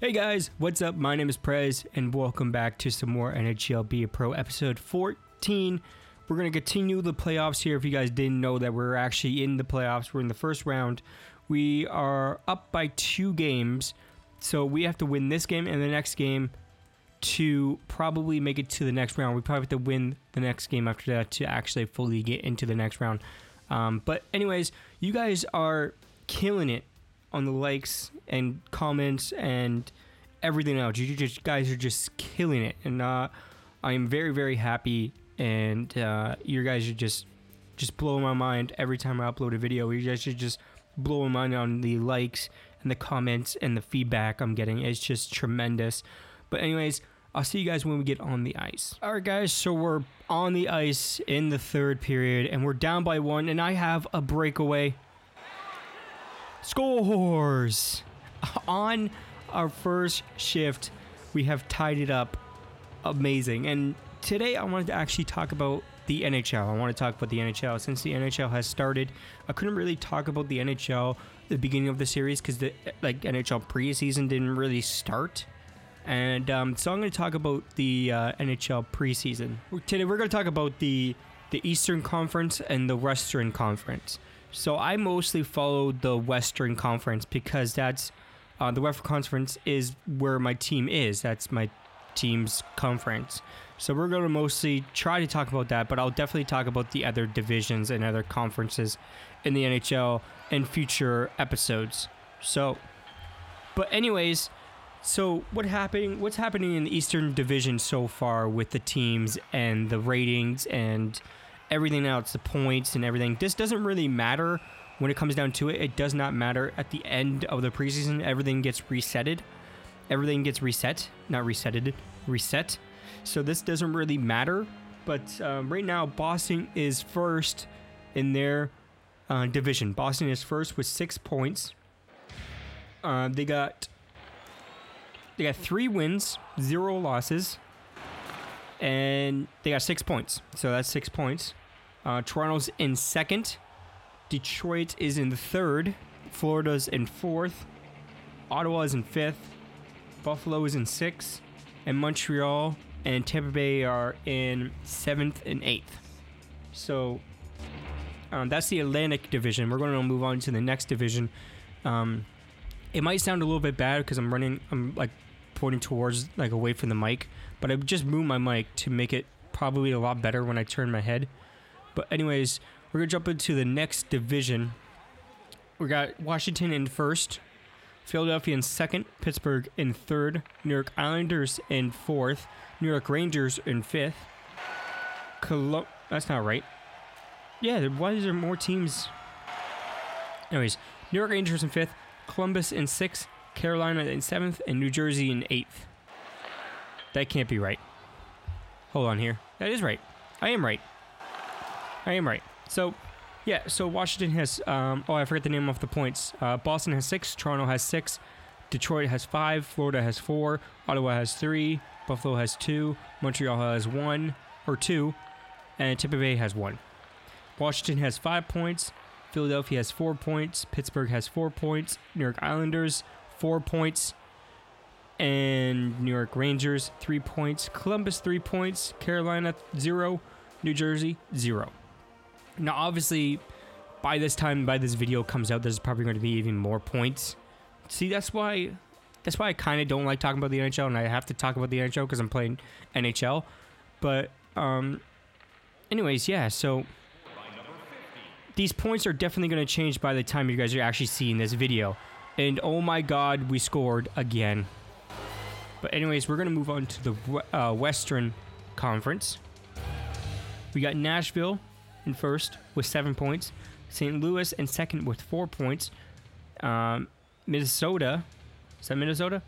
Hey guys, what's up? My name is Prez, and welcome back to some more NHL Be a Pro episode 14. We're going to continue the playoffs here. If you guys didn't know that we're actually in the playoffs, we're in the first round. We are up by two games, so we have to win this game and the next game to probably make it to the next round. We probably have to win the next game after that to actually fully get into the next round. Um, but, anyways, you guys are killing it on the likes and comments and everything else. You just guys are just killing it, and uh, I'm very very happy. And uh, you guys are just just blowing my mind every time I upload a video. You guys are just blowing my mind on the likes and the comments and the feedback I'm getting. It's just tremendous. But anyways. I'll see you guys when we get on the ice. All right, guys. So we're on the ice in the third period, and we're down by one. And I have a breakaway scores. On our first shift we have tied it up. Amazing. And today i wanted to actually talk about the nhl i want to talk about the nhl since the nhl has started i couldn't really talk about the nhl the beginning of the series because the like nhl preseason didn't really start. And um, so i'm going to talk about the uh, nhl preseason. Today we're going to talk about the the eastern conference and the western conference so I mostly follow the Western Conference because that's uh, the Western Conference is where my team is. That's my team's conference. So we're going to mostly try to talk about that, but I'll definitely talk about the other divisions and other conferences in the NHL in future episodes. So, but anyways, so what happening? What's happening in the Eastern Division so far with the teams and the ratings and everything else, the points and everything. This doesn't really matter when it comes down to it. It does not matter at the end of the preseason. Everything gets resetted. Everything gets reset, not resetted, reset. So this doesn't really matter. But um, right now, Boston is first in their uh, division. Boston is first with six points. Uh, they got they got three wins, zero losses, and they got six points. So that's six points. Uh, Toronto's in second. Detroit is in third. Florida's in fourth. Ottawa is in fifth. Buffalo is in sixth. And Montreal and Tampa Bay are in seventh and eighth. So um, that's the Atlantic division. We're going to move on to the next division. Um, it might sound a little bit bad because I'm running, I'm like pointing towards, like away from the mic, but I just moved my mic to make it probably a lot better when I turn my head. But anyways, we're gonna jump into the next division. We got Washington in first, Philadelphia in second, Pittsburgh in third, New York Islanders in fourth, New York Rangers in fifth. Colo- That's not right. Yeah, why is there more teams? Anyways, New York Rangers in fifth, Columbus in sixth, Carolina in seventh, and New Jersey in eighth. That can't be right. Hold on here. That is right. I am right. I am right. So, yeah, so Washington has, um, oh, I forget the name of the points. Uh, Boston has six, Toronto has six, Detroit has five, Florida has four, Ottawa has three, Buffalo has two, Montreal has one or two, and Tampa Bay has one. Washington has five points, Philadelphia has four points, Pittsburgh has four points, New York Islanders four points, and New York Rangers three points, Columbus three points, Carolina zero, New Jersey zero. Now, obviously, by this time, by this video comes out, there's probably going to be even more points. See, that's why, that's why I kind of don't like talking about the NHL, and I have to talk about the NHL because I'm playing NHL. But, um, anyways, yeah. So these points are definitely going to change by the time you guys are actually seeing this video. And oh my God, we scored again. But anyways, we're going to move on to the uh, Western Conference. We got Nashville in first with seven points. St. Louis in second with four points. Um, Minnesota, is that Minnesota?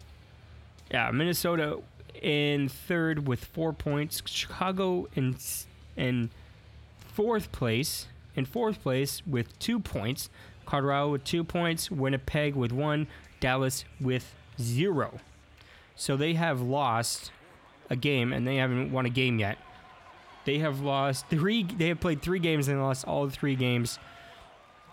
Yeah, Minnesota in third with four points. Chicago in in fourth place. In fourth place with two points. Colorado with two points. Winnipeg with one. Dallas with zero. So they have lost a game and they haven't won a game yet. They have lost three. They have played three games and lost all three games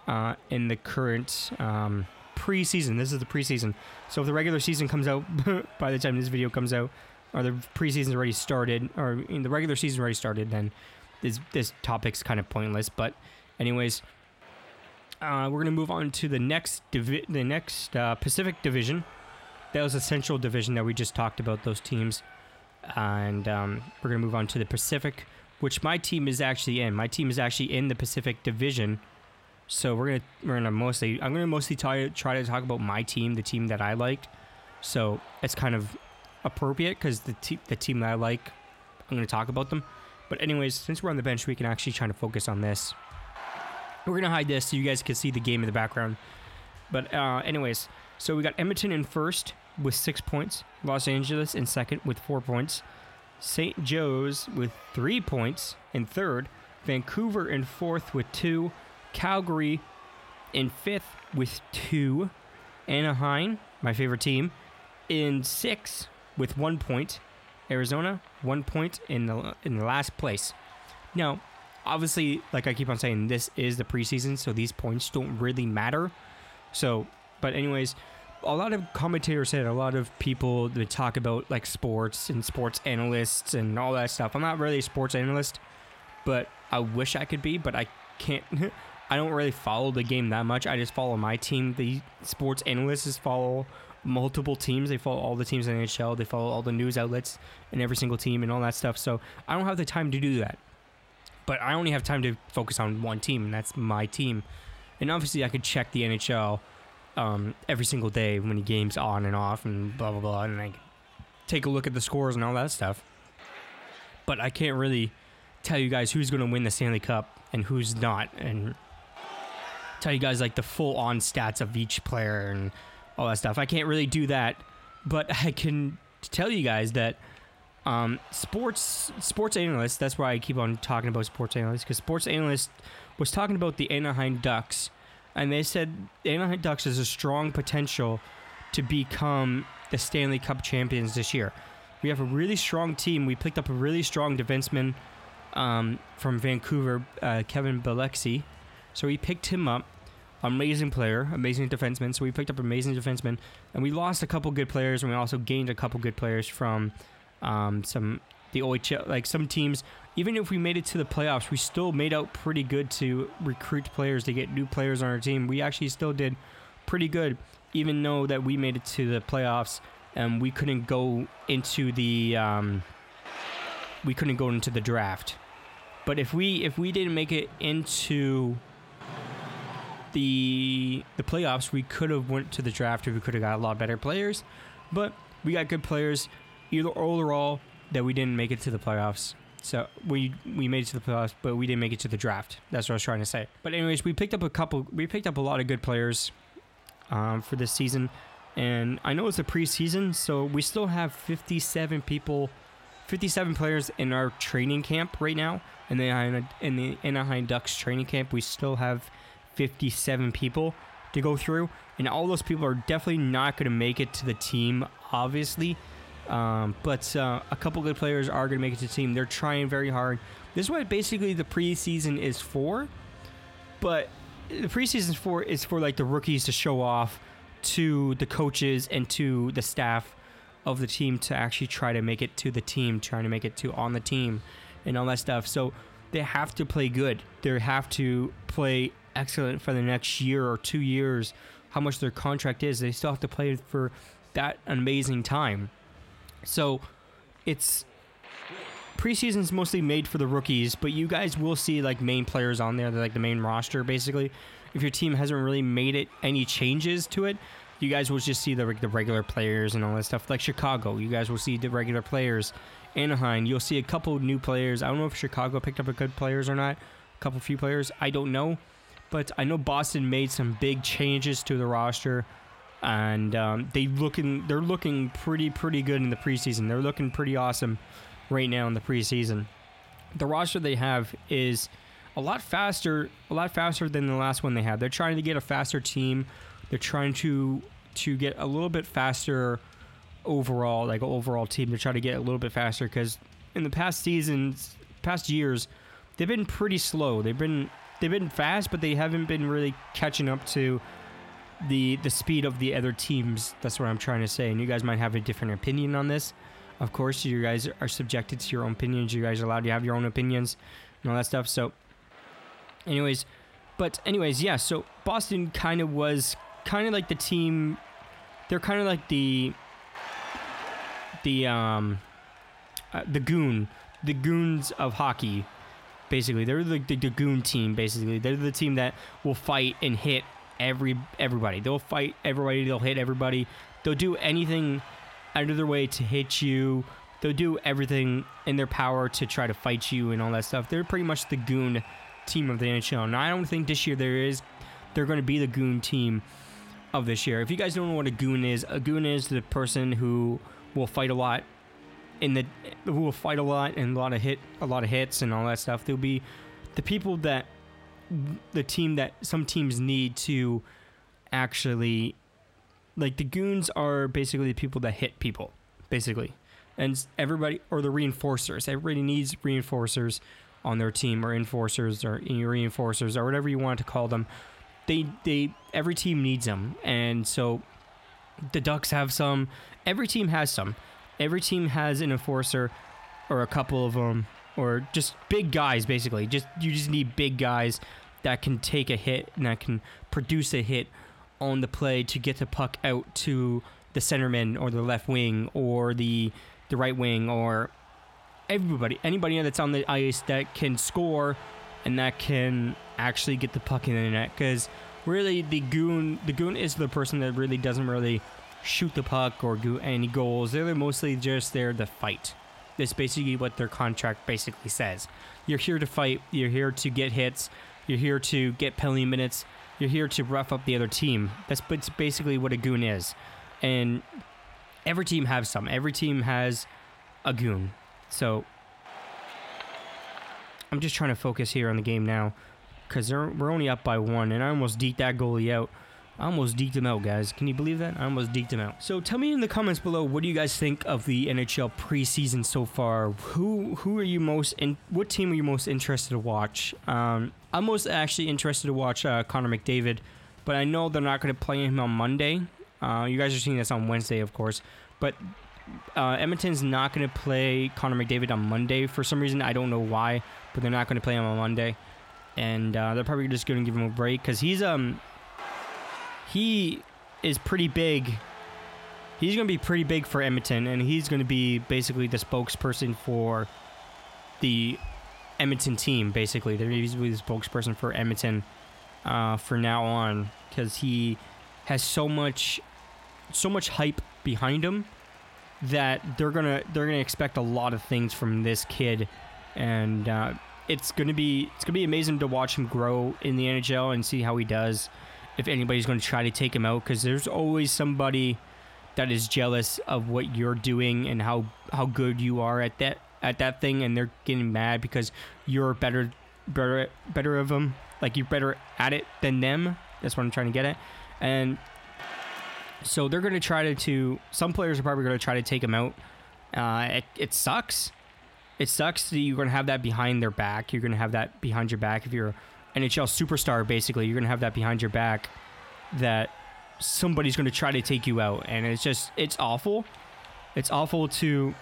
uh, in the current um, preseason. This is the preseason. So if the regular season comes out by the time this video comes out, or the preseason's already started, or the regular season already started, then this this topic's kind of pointless. But anyways, uh, we're gonna move on to the next divi- the next uh, Pacific Division. That was a Central Division that we just talked about those teams, and um, we're gonna move on to the Pacific, which my team is actually in. My team is actually in the Pacific Division. So we're gonna we're gonna mostly I'm gonna mostly try try to talk about my team, the team that I liked. So it's kind of appropriate because the te- the team that I like, I'm gonna talk about them. But anyways, since we're on the bench, we can actually try to focus on this. We're gonna hide this so you guys can see the game in the background. But uh, anyways, so we got Edmonton in first with six points, Los Angeles in second with four points, St. Joe's with three points in third, Vancouver in fourth with two, Calgary in fifth with two, Anaheim, my favorite team, in six with one point, Arizona one point in the in the last place. Now, obviously, like I keep on saying, this is the preseason, so these points don't really matter. So, but anyways, a lot of commentators said a lot of people that talk about like sports and sports analysts and all that stuff. I'm not really a sports analyst, but I wish I could be, but I can't. I don't really follow the game that much. I just follow my team. The sports analysts follow multiple teams. They follow all the teams in the NHL. They follow all the news outlets and every single team and all that stuff. So I don't have the time to do that. But I only have time to focus on one team, and that's my team. And obviously, I could check the NHL um, every single day when the game's on and off and blah blah blah, and I take a look at the scores and all that stuff. But I can't really tell you guys who's going to win the Stanley Cup and who's not, and tell you guys like the full on stats of each player and all that stuff. I can't really do that, but I can tell you guys that um, sports sports analysts. That's why I keep on talking about sports analysts because sports analyst was talking about the Anaheim Ducks, and they said the Anaheim Ducks has a strong potential to become the Stanley Cup champions this year. We have a really strong team. We picked up a really strong defenseman um, from Vancouver, uh, Kevin Bieksa. So we picked him up. Amazing player, amazing defenseman. So we picked up amazing defenseman, and we lost a couple good players, and we also gained a couple good players from um, some the OHL, like some teams. Even if we made it to the playoffs, we still made out pretty good to recruit players to get new players on our team. We actually still did pretty good, even though that we made it to the playoffs and we couldn't go into the um, we couldn't go into the draft. But if we if we didn't make it into the the playoffs, we could have went to the draft if we could have got a lot better players. But we got good players, either overall that we didn't make it to the playoffs. So we we made it to the playoffs, but we didn't make it to the draft. That's what I was trying to say. But anyways, we picked up a couple. We picked up a lot of good players um, for this season, and I know it's a preseason, so we still have 57 people, 57 players in our training camp right now. And then in the Anaheim Ducks training camp, we still have 57 people to go through, and all those people are definitely not going to make it to the team, obviously. Um, but uh, a couple good players are going to make it to the team. They're trying very hard. This is what basically the preseason is for. But the preseason for is for like the rookies to show off to the coaches and to the staff of the team to actually try to make it to the team, trying to make it to on the team, and all that stuff. So they have to play good. They have to play excellent for the next year or two years. How much their contract is, they still have to play for that amazing time. So it's preseason's mostly made for the rookies, but you guys will see like main players on there, They're like the main roster basically. If your team hasn't really made it any changes to it, you guys will just see the the regular players and all that stuff. Like Chicago, you guys will see the regular players. Anaheim, you'll see a couple new players. I don't know if Chicago picked up a good players or not. A couple few players, I don't know, but I know Boston made some big changes to the roster and um, they looking they're looking pretty pretty good in the preseason. They're looking pretty awesome right now in the preseason. The roster they have is a lot faster, a lot faster than the last one they had. They're trying to get a faster team. They're trying to to get a little bit faster overall, like overall team. They're trying to get a little bit faster because in the past seasons, past years, they've been pretty slow. They've been they've been fast, but they haven't been really catching up to the the speed of the other teams. That's what I'm trying to say. And you guys might have a different opinion on this. Of course, you guys are subjected to your own opinions. You guys are allowed to have your own opinions and all that stuff. So, anyways, but anyways, yeah. So Boston kind of was kind of like the team. They're kind of like the the um uh, the goon, the goons of hockey. Basically, they're the, the, the goon team. Basically, they're the team that will fight and hit every everybody. They'll fight everybody. They'll hit everybody. They'll do anything out of their way to hit you. They'll do everything in their power to try to fight you and all that stuff. They're pretty much the goon team of the NHL. And I don't think this year there is. They're going to be the goon team of this year. If you guys don't know what a goon is, a goon is the person who will fight a lot in the who will fight a lot and a lot of hit a lot of hits and all that stuff. They'll be the people that the team that some teams need to actually like the goons are basically the people that hit people basically. And everybody or the reinforcers. Everybody needs reinforcers on their team or enforcers or reinforcers or whatever you want to call them. They they every team needs them and so the ducks have some. Every team has some. Every team has an enforcer or a couple of them or just big guys basically. Just you just need big guys that can take a hit and that can produce a hit on the play to get the puck out to the centerman or the left wing or the the right wing or everybody anybody that's on the ice that can score and that can actually get the puck in the net. Because really the goon the goon is the person that really doesn't really shoot the puck or do any goals. They're mostly just there to fight that's basically what their contract basically says you're here to fight you're here to get hits you're here to get penalty minutes. You're here to rough up the other team. That's basically what a goon is. And every team has some. Every team has a goon. So I'm just trying to focus here on the game now because we're only up by one, and I almost deked that goalie out. I almost deked him out, guys. Can you believe that? I almost deked him out. So tell me in the comments below, what do you guys think of the NHL preseason so far? Who who are you most in? What team are you most interested to watch? Um, I'm most actually interested to watch uh, Connor McDavid, but I know they're not going to play him on Monday. Uh, you guys are seeing this on Wednesday, of course, but uh, Edmonton's not going to play Connor McDavid on Monday for some reason. I don't know why, but they're not going to play him on Monday, and uh, they're probably just going to give him a break because he's um he is pretty big. He's going to be pretty big for Edmonton, and he's going to be basically the spokesperson for the Edmonton team. Basically, they're going to be the spokesperson for Edmonton uh, for now on because he has so much, so much hype behind him that they're gonna they're gonna expect a lot of things from this kid, and uh, it's gonna be it's gonna be amazing to watch him grow in the NHL and see how he does if anybody's going to try to take him out because there's always somebody that is jealous of what you're doing and how how good you are at that at that thing and they're getting mad because you're better better better of them like you're better at it than them. That's what i'm trying to get at. And so they're going to try to, to some players are probably going to try to take him out. Uh, it, it sucks. It sucks that you're going to have that behind their back. You're going to have that behind your back if you're NHL superstar, basically, you're going to have that behind your back that somebody's going to try to take you out. And it's just, it's awful. It's awful to,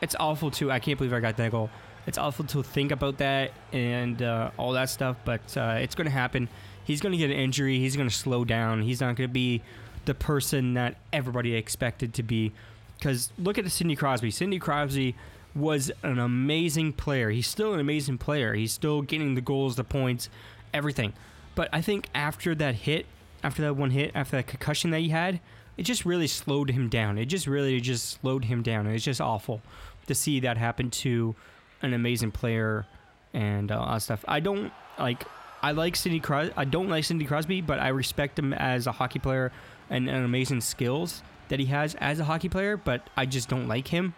it's awful to, I can't believe I got that goal. It's awful to think about that and uh, all that stuff, but uh, it's going to happen. He's going to get an injury. He's going to slow down. He's not going to be the person that everybody expected to be. Because look at Sidney Crosby. Sidney Crosby was an amazing player. He's still an amazing player. He's still getting the goals, the points, everything. But I think after that hit, after that one hit, after that concussion that he had, it just really slowed him down. It just really just slowed him down. And it's just awful to see that happen to an amazing player and uh, all that stuff. I don't like. I like Sidney Crosby. I don't like Sidney Crosby, but I respect him as a hockey player and, and amazing skills that he has as a hockey player. But I just don't like him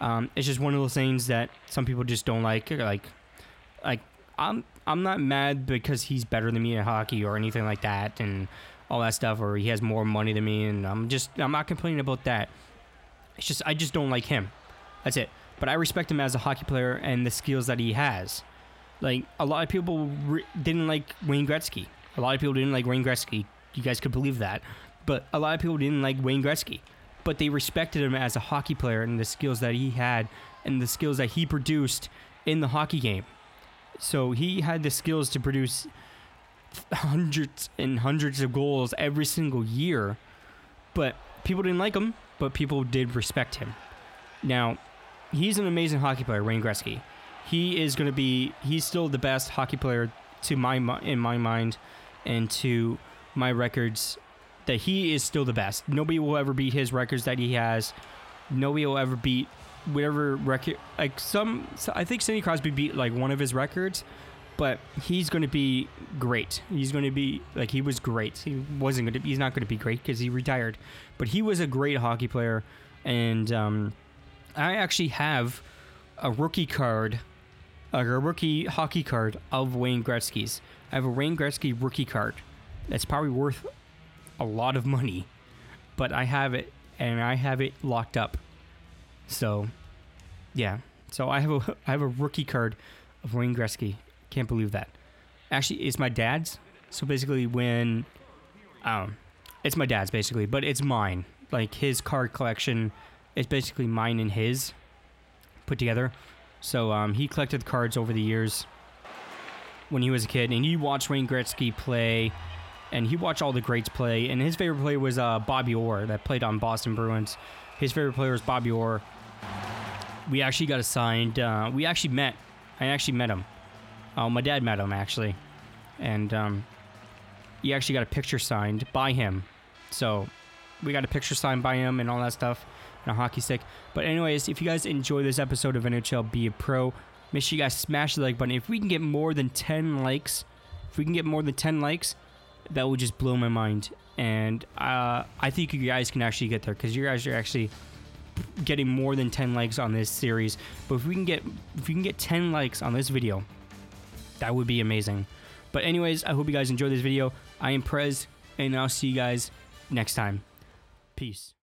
um, it's just one of those things that some people just don't like. Like, like I'm I'm not mad because he's better than me at hockey or anything like that, and all that stuff, or he has more money than me, and I'm just I'm not complaining about that. It's just I just don't like him. That's it. But I respect him as a hockey player and the skills that he has. Like a lot of people re- didn't like Wayne Gretzky. A lot of people didn't like Wayne Gretzky. you guys could believe that. But a lot of people didn't like Wayne Gretzky, but they respected him as a hockey player and the skills that he had and the skills that he produced in the hockey game. So he had the skills to produce hundreds and hundreds of goals every single year. But people didn't like him, but people did respect him. Now, he's an amazing hockey player, Wayne Gretzky. He is going to be he's still the best hockey player to my in my mind and to my records that he is still the best. Nobody will ever beat his records that he has. Nobody will ever beat whatever record like some I think Sidney Crosby beat like one of his records, but he's going to be great. He's going to be like he was great. He wasn't going to. He's not going to be great because he retired, but he was a great hockey player, and um, I actually have a rookie card, a rookie hockey card of Wayne Gretzky's. I have a Wayne Gretzky rookie card. That's probably worth a lot of money, but I have it and I have it locked up. So, yeah. So I have a I have a rookie card of Wayne Gretzky. Can't believe that. Actually, it's my dad's. So basically, when um, it's my dad's basically, but it's mine. Like his card collection is basically mine and his put together. So um, he collected cards over the years when he was a kid, and he watched Wayne Gretzky play, and he watched all the greats play. And his favorite player was uh, Bobby Orr that played on Boston Bruins. His favorite player was Bobby Orr. We actually got assigned. Uh, we actually met. I actually met him. Oh, my dad met him actually, and um, he actually got a picture signed by him. So we got a picture signed by him and all that stuff, and a hockey stick. But anyways, if you guys enjoy this episode of NHL Be a Pro, make sure you guys smash the like button. If we can get more than 10 likes, if we can get more than 10 likes, that would just blow my mind. And uh, I think you guys can actually get there because you guys are actually getting more than 10 likes on this series. But if we can get if we can get 10 likes on this video, that would be amazing. But anyways, I hope you guys enjoyed this video. I am Prez, and I'll see you guys next time. Peace.